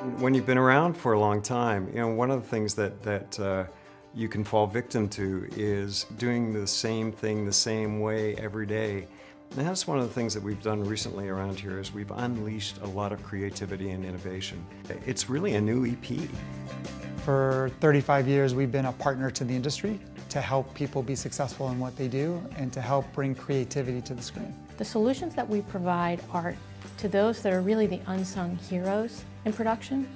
When you've been around for a long time, you know, one of the things that, that uh, you can fall victim to is doing the same thing the same way every day. And that's one of the things that we've done recently around here is we've unleashed a lot of creativity and innovation. It's really a new EP. For 35 years, we've been a partner to the industry to help people be successful in what they do and to help bring creativity to the screen. The solutions that we provide are to those that are really the unsung heroes in production,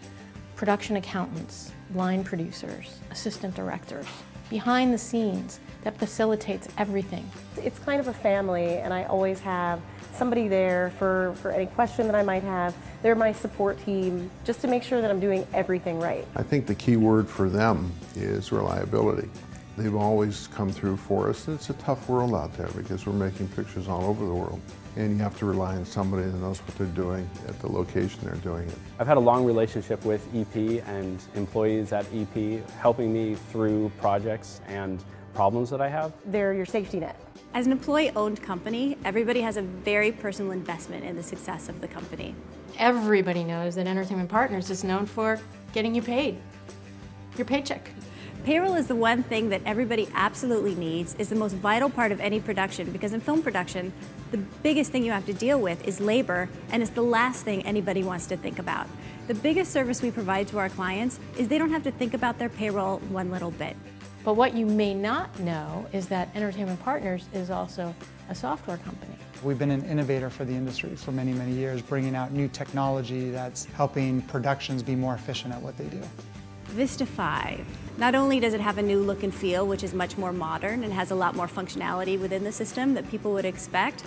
production accountants, line producers, assistant directors, behind the scenes that facilitates everything. It's kind of a family and I always have somebody there for, for any question that I might have. They're my support team just to make sure that I'm doing everything right. I think the key word for them is reliability. They've always come through for us. It's a tough world out there because we're making pictures all over the world. And you have to rely on somebody that knows what they're doing at the location they're doing it. I've had a long relationship with EP and employees at EP helping me through projects and problems that I have. They're your safety net. As an employee-owned company, everybody has a very personal investment in the success of the company. Everybody knows that Entertainment Partners is known for getting you paid, your paycheck. Payroll is the one thing that everybody absolutely needs, is the most vital part of any production because in film production, the biggest thing you have to deal with is labor and it's the last thing anybody wants to think about. The biggest service we provide to our clients is they don't have to think about their payroll one little bit. But what you may not know is that Entertainment Partners is also a software company. We've been an innovator for the industry for many, many years, bringing out new technology that's helping productions be more efficient at what they do. Vista 5. Not only does it have a new look and feel, which is much more modern and has a lot more functionality within the system that people would expect,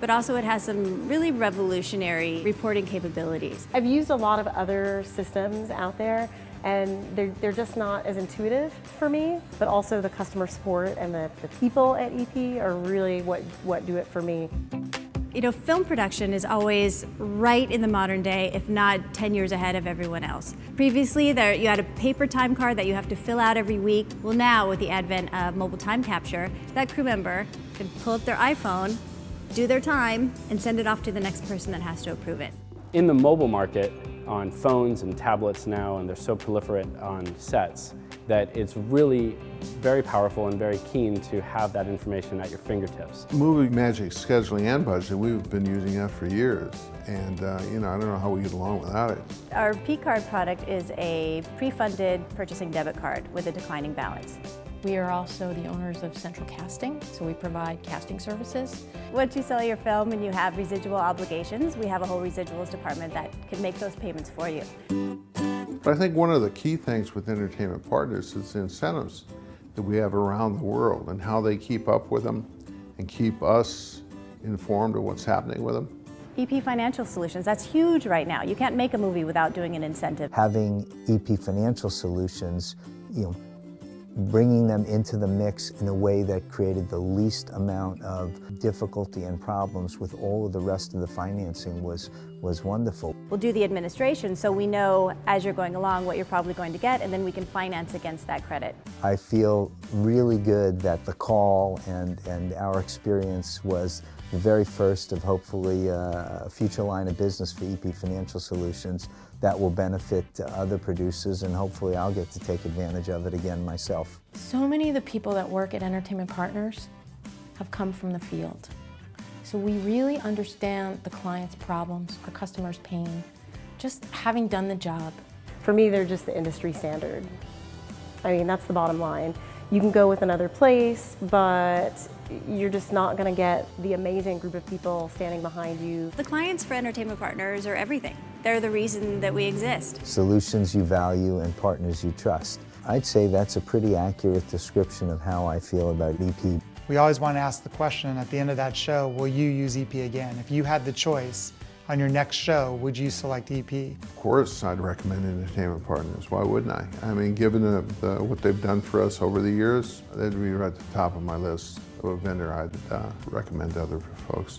but also it has some really revolutionary reporting capabilities. I've used a lot of other systems out there and they're, they're just not as intuitive for me, but also the customer support and the, the people at EP are really what, what do it for me. You know, film production is always right in the modern day, if not 10 years ahead of everyone else. Previously, there, you had a paper time card that you have to fill out every week. Well, now, with the advent of mobile time capture, that crew member can pull up their iPhone, do their time, and send it off to the next person that has to approve it. In the mobile market, on phones and tablets now, and they're so proliferate on sets, that it's really very powerful and very keen to have that information at your fingertips. Movie Magic scheduling and budget, we've been using that for years. And, uh, you know, I don't know how we get along without it. Our P-Card product is a pre-funded purchasing debit card with a declining balance. We are also the owners of Central Casting, so we provide casting services. Once you sell your film and you have residual obligations, we have a whole residuals department that can make those payments for you. But I think one of the key things with entertainment partners is the incentives that we have around the world and how they keep up with them and keep us informed of what's happening with them. EP Financial Solutions, that's huge right now. You can't make a movie without doing an incentive. Having EP Financial Solutions, you know, bringing them into the mix in a way that created the least amount of difficulty and problems with all of the rest of the financing was, was wonderful. We'll do the administration so we know as you're going along what you're probably going to get and then we can finance against that credit. I feel really good that the call and, and our experience was the very first of hopefully uh, a future line of business for EP Financial Solutions that will benefit other producers and hopefully I'll get to take advantage of it again myself. So many of the people that work at Entertainment Partners have come from the field. So we really understand the client's problems, our customer's pain, just having done the job. For me, they're just the industry standard. I mean, that's the bottom line. You can go with another place, but you're just not going to get the amazing group of people standing behind you. The clients for Entertainment Partners are everything. They're the reason that we exist. Solutions you value and partners you trust. I'd say that's a pretty accurate description of how I feel about EP. We always want to ask the question at the end of that show, will you use EP again? If you had the choice on your next show, would you select EP? Of course, I'd recommend Entertainment Partners. Why wouldn't I? I mean, given the, the, what they've done for us over the years, they'd be right at the top of my list of a vendor I'd uh, recommend to other folks.